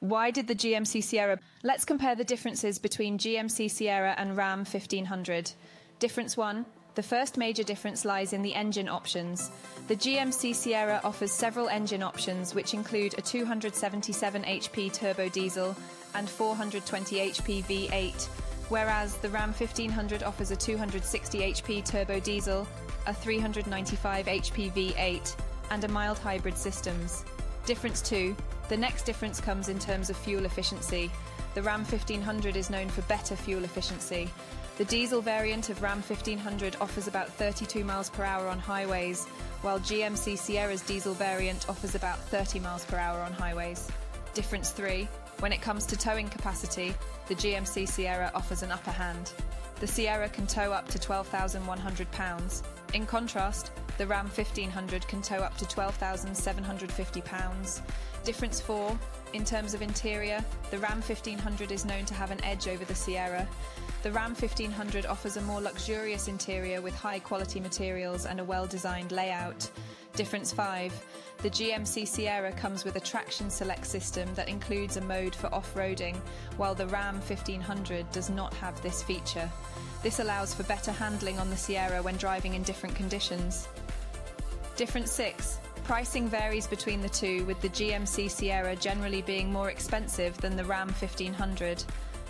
Why did the GMC Sierra? Let's compare the differences between GMC Sierra and Ram 1500. Difference 1. The first major difference lies in the engine options. The GMC Sierra offers several engine options, which include a 277 HP turbo diesel and 420 HP V8, whereas the Ram 1500 offers a 260 HP turbo diesel, a 395 HP V8, and a mild hybrid systems. Difference 2. The next difference comes in terms of fuel efficiency. The Ram 1500 is known for better fuel efficiency. The diesel variant of Ram 1500 offers about 32 miles per hour on highways, while GMC Sierra's diesel variant offers about 30 miles per hour on highways. Difference 3. When it comes to towing capacity, the GMC Sierra offers an upper hand. The Sierra can tow up to 12,100 pounds. In contrast, the Ram 1500 can tow up to 12,750 pounds. Difference 4. In terms of interior, the Ram 1500 is known to have an edge over the Sierra. The Ram 1500 offers a more luxurious interior with high quality materials and a well designed layout. Difference 5. The GMC Sierra comes with a traction select system that includes a mode for off roading, while the Ram 1500 does not have this feature. This allows for better handling on the Sierra when driving in different conditions. Difference 6. Pricing varies between the two, with the GMC Sierra generally being more expensive than the Ram 1500.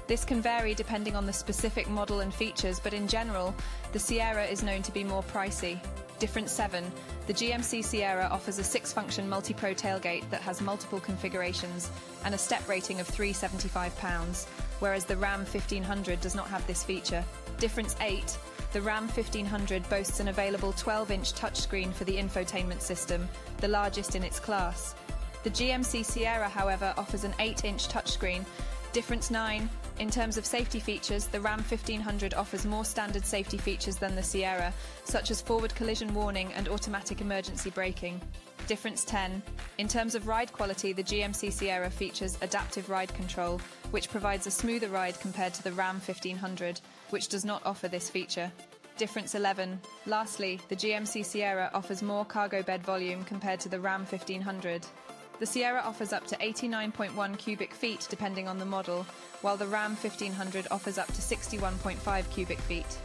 This can vary depending on the specific model and features, but in general, the Sierra is known to be more pricey. Difference 7. The GMC Sierra offers a six function multi pro tailgate that has multiple configurations and a step rating of £375, whereas the Ram 1500 does not have this feature. Difference 8. The Ram 1500 boasts an available 12 inch touchscreen for the infotainment system, the largest in its class. The GMC Sierra, however, offers an 8 inch touchscreen. Difference 9. In terms of safety features, the Ram 1500 offers more standard safety features than the Sierra, such as forward collision warning and automatic emergency braking. Difference 10. In terms of ride quality, the GMC Sierra features adaptive ride control, which provides a smoother ride compared to the Ram 1500, which does not offer this feature. Difference 11. Lastly, the GMC Sierra offers more cargo bed volume compared to the Ram 1500. The Sierra offers up to 89.1 cubic feet depending on the model, while the Ram 1500 offers up to 61.5 cubic feet.